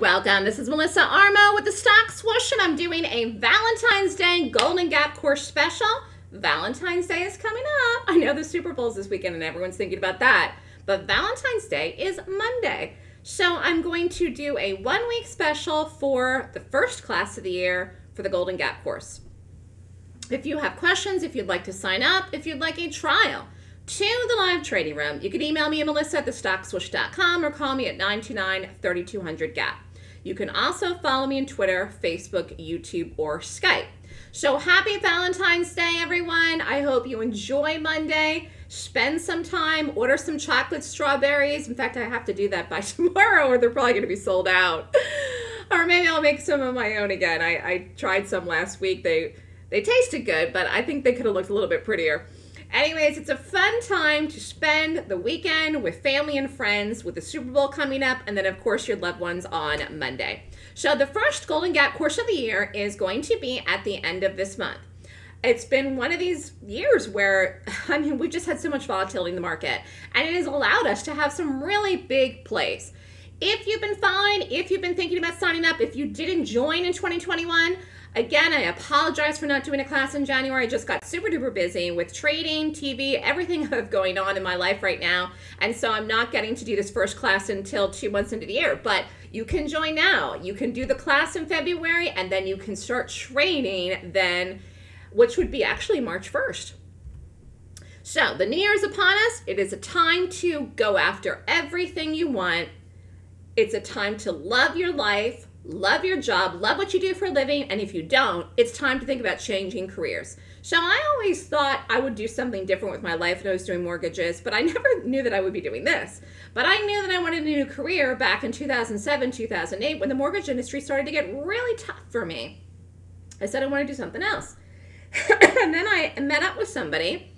welcome. This is Melissa Armo with the Stock Swoosh, and I'm doing a Valentine's Day Golden Gap course special. Valentine's Day is coming up. I know the Super Bowl's this weekend, and everyone's thinking about that. But Valentine's Day is Monday. So I'm going to do a one week special for the first class of the year for the Golden Gap course. If you have questions, if you'd like to sign up, if you'd like a trial, to the live trading room. You can email me at melissa at thestockswoosh.com or call me at 929-3200-GAP. You can also follow me on Twitter, Facebook, YouTube, or Skype. So happy Valentine's Day, everyone. I hope you enjoy Monday. Spend some time, order some chocolate strawberries. In fact, I have to do that by tomorrow or they're probably going to be sold out. or maybe I'll make some of my own again. I, I tried some last week. They they tasted good, but I think they could have looked a little bit prettier. Anyways, it's a fun time to spend the weekend with family and friends with the Super Bowl coming up, and then, of course, your loved ones on Monday. So, the first Golden Gap course of the year is going to be at the end of this month. It's been one of these years where, I mean, we've just had so much volatility in the market, and it has allowed us to have some really big plays. If you've been following, if you've been thinking about signing up, if you didn't join in 2021, Again, I apologize for not doing a class in January. I just got super duper busy with trading, TV, everything going on in my life right now. And so I'm not getting to do this first class until two months into the year. But you can join now. You can do the class in February and then you can start training then, which would be actually March 1st. So the new year is upon us. It is a time to go after everything you want. It's a time to love your life, love your job, love what you do for a living, and if you don't, it's time to think about changing careers. So I always thought I would do something different with my life when I was doing mortgages, but I never knew that I would be doing this. But I knew that I wanted a new career back in 2007, 2008 when the mortgage industry started to get really tough for me. I said I want to do something else. and then I met up with somebody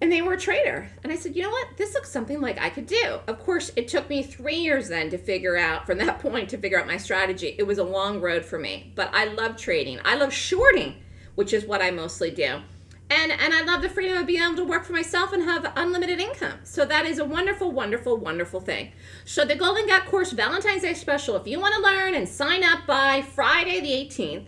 and they were a trader. And I said, you know what? This looks something like I could do. Of course, it took me three years then to figure out, from that point, to figure out my strategy. It was a long road for me, but I love trading. I love shorting, which is what I mostly do. And, and I love the freedom of being able to work for myself and have unlimited income. So that is a wonderful, wonderful, wonderful thing. So the Golden Gap course Valentine's Day special, if you want to learn and sign up by Friday the 18th,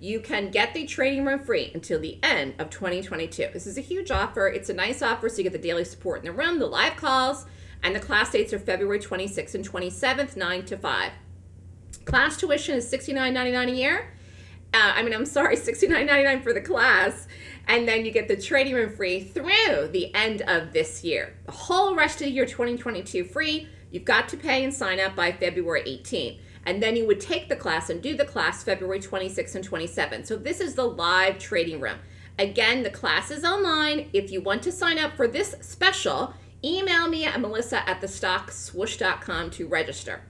you can get the trading room free until the end of 2022. This is a huge offer. It's a nice offer, so you get the daily support in the room, the live calls, and the class dates are February 26th and 27th, 9 to 5. Class tuition is $69.99 a year. Uh, I mean, I'm sorry, $69.99 for the class. And then you get the trading room free through the end of this year. The whole rest of the year 2022 free. You've got to pay and sign up by February 18th and then you would take the class and do the class February 26th and 27th. So this is the live trading room. Again, the class is online. If you want to sign up for this special, email me at melissa at thestockswoosh.com to register.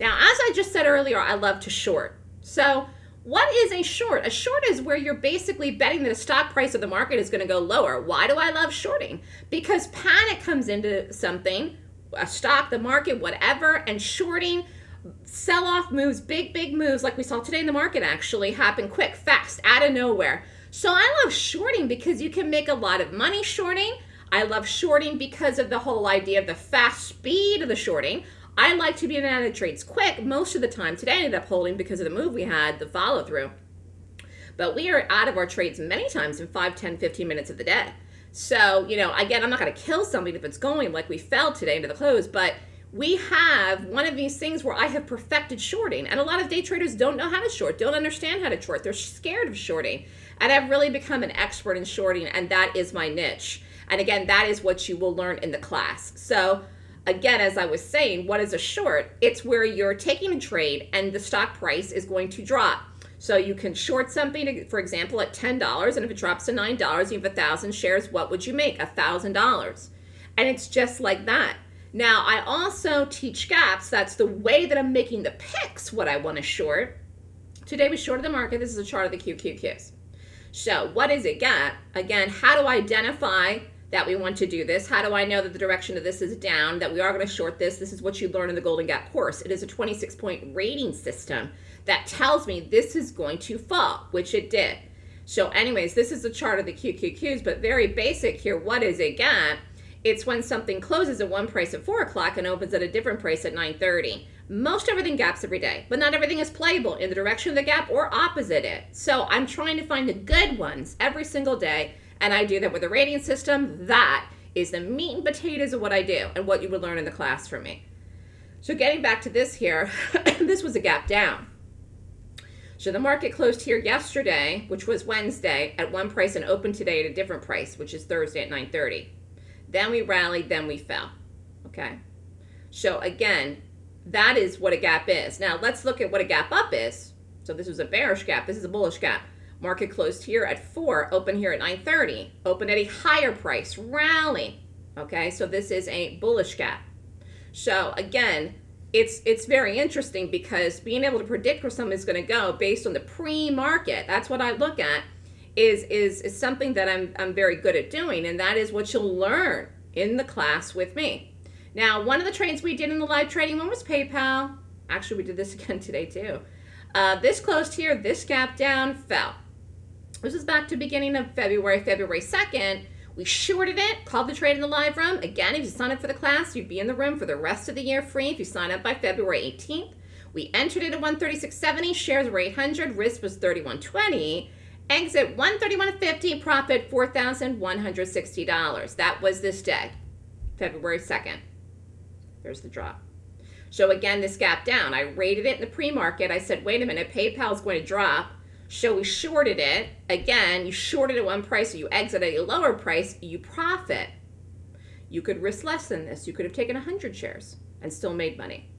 Now, as I just said earlier, I love to short. So what is a short? A short is where you're basically betting that a stock price of the market is going to go lower. Why do I love shorting? Because panic comes into something, a stock, the market, whatever, and shorting sell off moves, big, big moves like we saw today in the market actually happen quick, fast, out of nowhere. So I love shorting because you can make a lot of money shorting. I love shorting because of the whole idea of the fast speed of the shorting. I like to be in and out of trades quick most of the time. Today I ended up holding because of the move we had, the follow through. But we are out of our trades many times in 5, 10, 15 minutes of the day. So, you know, again, I'm not going to kill something if it's going like we fell today into the close, but we have one of these things where I have perfected shorting. And a lot of day traders don't know how to short, don't understand how to short. They're scared of shorting. And I've really become an expert in shorting, and that is my niche. And again, that is what you will learn in the class. So, again, as I was saying, what is a short? It's where you're taking a trade and the stock price is going to drop. So you can short something, for example, at $10, and if it drops to $9, you have a 1,000 shares, what would you make? a $1,000. And it's just like that. Now, I also teach gaps. That's the way that I'm making the picks, what I want to short. Today we shorted the market. This is a chart of the QQQs. So what is a gap? Again, how do I identify that we want to do this? How do I know that the direction of this is down, that we are going to short this? This is what you learn in the Golden Gap course. It is a 26-point rating system that tells me this is going to fall, which it did. So anyways, this is the chart of the QQQs, but very basic here. What is a gap? It's when something closes at one price at 4 o'clock and opens at a different price at 9.30. Most everything gaps every day, but not everything is playable in the direction of the gap or opposite it. So I'm trying to find the good ones every single day, and I do that with a rating system. That is the meat and potatoes of what I do and what you would learn in the class from me. So getting back to this here, this was a gap down. So the market closed here yesterday, which was Wednesday, at one price and opened today at a different price, which is Thursday at 9:30. Then we rallied, then we fell. Okay. So again, that is what a gap is. Now let's look at what a gap up is. So this was a bearish gap. This is a bullish gap. Market closed here at 4, open here at 9:30, open at a higher price, rally. Okay? So this is a bullish gap. So again, it's it's very interesting because being able to predict where something is going to go based on the pre-market, that's what I look at, is is is something that I'm I'm very good at doing, and that is what you'll learn in the class with me. Now, one of the trades we did in the live trading one was PayPal. Actually, we did this again today too. Uh, this closed here, this gap down, fell. This is back to beginning of February, February 2nd. We shorted it, called the trade in the live room. Again, if you sign up for the class, you'd be in the room for the rest of the year free if you sign up by February 18th. We entered it at 136.70, shares were 800, risk was 31.20. Exit 131.50, profit $4,160. That was this day, February 2nd. There's the drop. So again, this gap down. I rated it in the pre-market. I said, wait a minute, PayPal's going to drop. So we shorted it. Again, you shorted at one price, so you exit at a lower price, you profit. You could risk less than this. You could have taken 100 shares and still made money.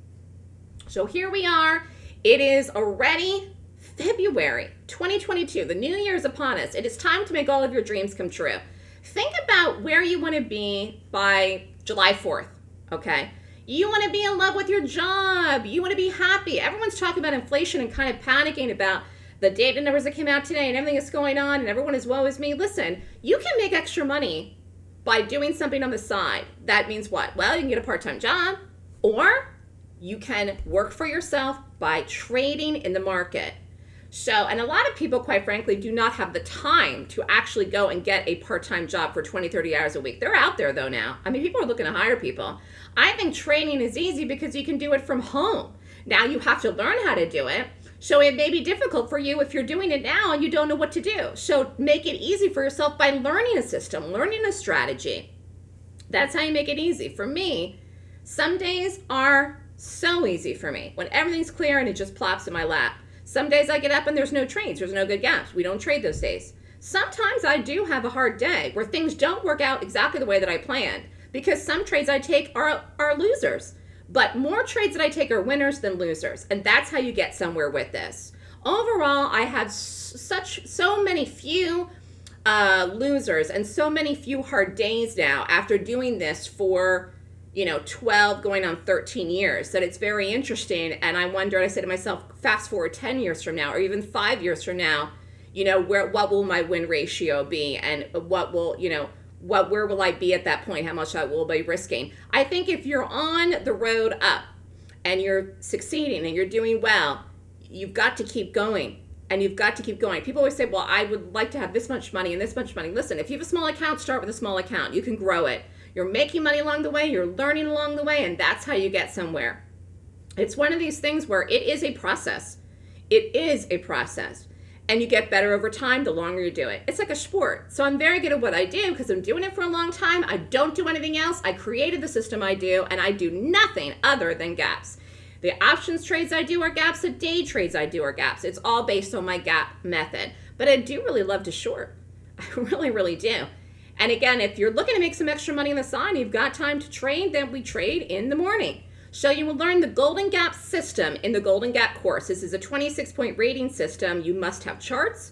So here we are. It is already February 2022. The new year is upon us. It is time to make all of your dreams come true. Think about where you want to be by July 4th, okay? You want to be in love with your job. You want to be happy. Everyone's talking about inflation and kind of panicking about the data numbers that came out today and everything that's going on and everyone is woe is me. Listen, you can make extra money by doing something on the side. That means what? Well, you can get a part-time job or you can work for yourself by trading in the market. So, and a lot of people, quite frankly, do not have the time to actually go and get a part time job for 20, 30 hours a week. They're out there though now. I mean, people are looking to hire people. I think training is easy because you can do it from home. Now you have to learn how to do it. So it may be difficult for you if you're doing it now and you don't know what to do. So make it easy for yourself by learning a system, learning a strategy. That's how you make it easy. For me, some days are so easy for me when everything's clear and it just plops in my lap. Some days I get up and there's no trades, there's no good gaps. We don't trade those days. Sometimes I do have a hard day where things don't work out exactly the way that I planned because some trades I take are, are losers. But more trades that I take are winners than losers. And that's how you get somewhere with this. Overall, I have such so many few uh, losers and so many few hard days now after doing this for you know 12 going on 13 years that it's very interesting and i wondered i said to myself fast forward 10 years from now or even five years from now you know where what will my win ratio be and what will you know what where will i be at that point how much i will be risking i think if you're on the road up and you're succeeding and you're doing well you've got to keep going and you've got to keep going. People always say, well, I would like to have this much money and this much money. Listen, if you have a small account, start with a small account. You can grow it. You're making money along the way, you're learning along the way, and that's how you get somewhere. It's one of these things where it is a process. It is a process. And you get better over time the longer you do it. It's like a sport. So I'm very good at what I do because I'm doing it for a long time. I don't do anything else. I created the system I do, and I do nothing other than gaps. The options trades I do are gaps, the day trades I do are gaps. It's all based on my gap method. But I do really love to short. I really, really do. And again, if you're looking to make some extra money in the side, you've got time to trade, then we trade in the morning. So you will learn the Golden Gap system in the Golden Gap course. This is a 26 point rating system. You must have charts.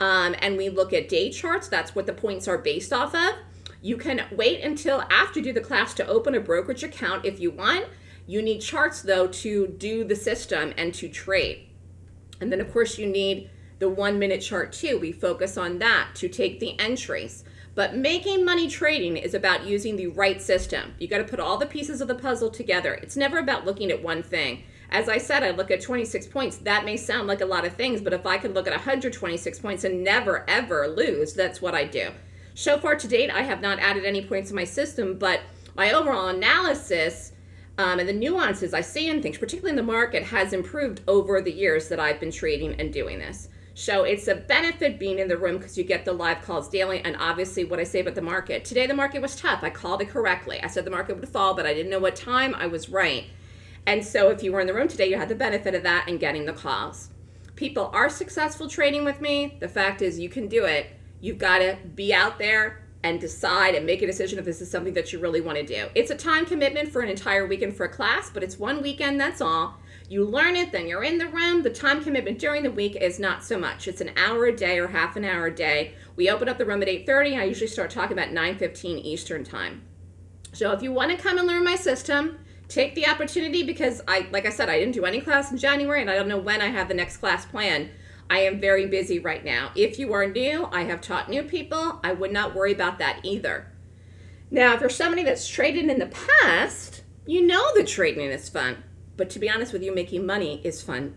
Um, and we look at day charts. That's what the points are based off of. You can wait until after you do the class to open a brokerage account if you want. You need charts though to do the system and to trade. And then of course you need the one minute chart too. We focus on that to take the entries. But making money trading is about using the right system. You got to put all the pieces of the puzzle together. It's never about looking at one thing. As I said, I look at 26 points. That may sound like a lot of things, but if I could look at 126 points and never ever lose, that's what I do. So far to date, I have not added any points to my system, but my overall analysis Um, and the nuances I see in things, particularly in the market, has improved over the years that I've been trading and doing this. So it's a benefit being in the room because you get the live calls daily. And obviously, what I say about the market today, the market was tough. I called it correctly. I said the market would fall, but I didn't know what time. I was right. And so, if you were in the room today, you had the benefit of that and getting the calls. People are successful trading with me. The fact is, you can do it. You've got to be out there and decide and make a decision if this is something that you really want to do. It's a time commitment for an entire weekend for a class, but it's one weekend, that's all. You learn it, then you're in the room. The time commitment during the week is not so much. It's an hour a day or half an hour a day. We open up the room at 8:30. I usually start talking about 9:15 Eastern time. So if you want to come and learn my system, take the opportunity because I like I said I didn't do any class in January and I don't know when I have the next class planned. I am very busy right now. If you are new, I have taught new people. I would not worry about that either. Now, if you're somebody that's traded in the past, you know the trading is fun. But to be honest with you, making money is fun.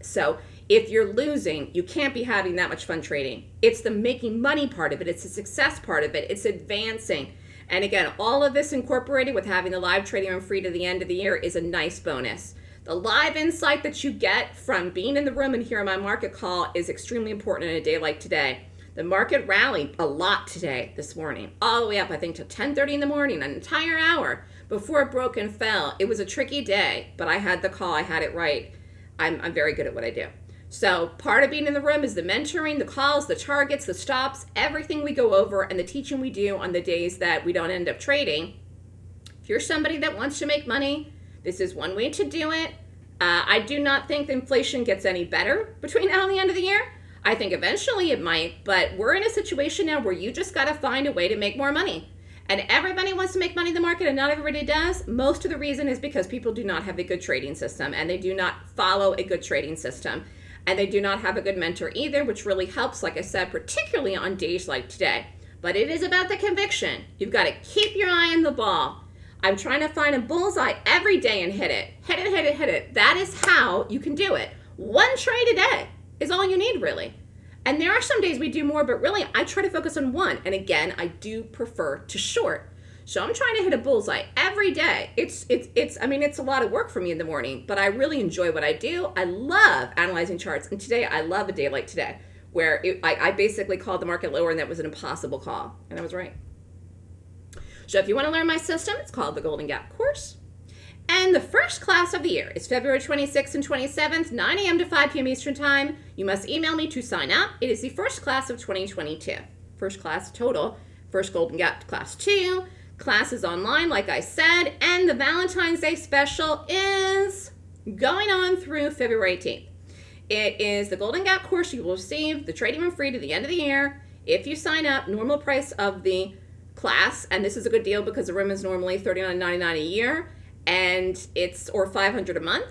So if you're losing, you can't be having that much fun trading. It's the making money part of it, it's the success part of it, it's advancing. And again, all of this incorporated with having the live trading room free to the end of the year is a nice bonus. The live insight that you get from being in the room and hearing my market call is extremely important in a day like today. The market rallied a lot today, this morning, all the way up, I think, to 10:30 in the morning, an entire hour before it broke and fell. It was a tricky day, but I had the call. I had it right. I'm, I'm very good at what I do. So part of being in the room is the mentoring, the calls, the targets, the stops, everything we go over, and the teaching we do on the days that we don't end up trading. If you're somebody that wants to make money, this is one way to do it. Uh, I do not think inflation gets any better between now and the end of the year. I think eventually it might, but we're in a situation now where you just got to find a way to make more money and everybody wants to make money in the market and not everybody does, most of the reason is because people do not have a good trading system and they do not follow a good trading system. And they do not have a good mentor either, which really helps, like I said, particularly on days like today. But it is about the conviction. You've got to keep your eye on the ball. I'm trying to find a bullseye every day and hit it. Hit it, hit it, hit it. That is how you can do it. One trade a day is all you need, really. And there are some days we do more, but really I try to focus on one. And again, I do prefer to short. So I'm trying to hit a bullseye every day. It's it's it's I mean it's a lot of work for me in the morning, but I really enjoy what I do. I love analyzing charts, and today I love a day like today, where it, I, I basically called the market lower, and that was an impossible call, and I was right. So if you want to learn my system, it's called the Golden Gap Course. And the first class of the year is February 26th and 27th, 9 a.m. to 5 p.m. Eastern Time. You must email me to sign up. It is the first class of 2022. First class total. First Golden Gap Class 2. Class is online, like I said. And the Valentine's Day special is going on through February 18th. It is the Golden Gap course you will receive the trading room free to the end of the year. If you sign up, normal price of the class, and this is a good deal because the room is normally $39.99 a year and it's or 500 a month.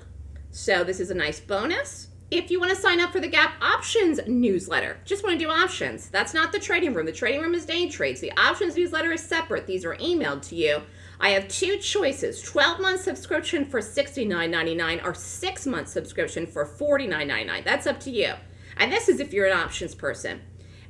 So this is a nice bonus. If you want to sign up for the Gap Options newsletter, just want to do options. That's not the trading room. The trading room is day trades. The options newsletter is separate. These are emailed to you. I have two choices 12 month subscription for $69.99 or six month subscription for $49.99. That's up to you. And this is if you're an options person.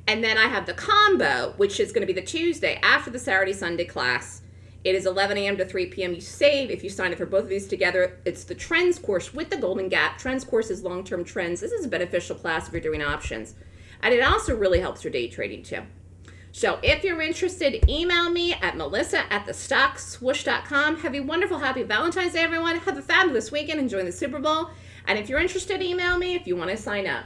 And then I have the combo, which is going to be the Tuesday after the Saturday Sunday class it is 11 a.m. to 3 p.m. You save if you sign up for both of these together. It's the Trends course with the Golden Gap. Trends course is long term trends. This is a beneficial class if you're doing options. And it also really helps your day trading too. So if you're interested, email me at melissa at thestockswoosh.com. Have a wonderful, happy Valentine's Day, everyone. Have a fabulous weekend Enjoy the Super Bowl. And if you're interested, email me if you want to sign up.